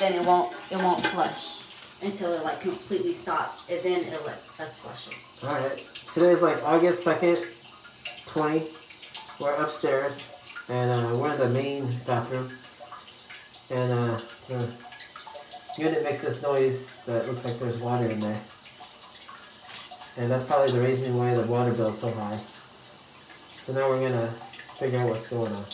then it won't it won't flush until it like completely stops, and then it'll let us flush it. Alright. Today's like August 2nd, 20. We're upstairs, and uh, we're in the main bathroom. And uh, the unit makes this noise that looks like there's water in there. And that's probably the reason why the water bill's so high. So now we're gonna figure out what's going on.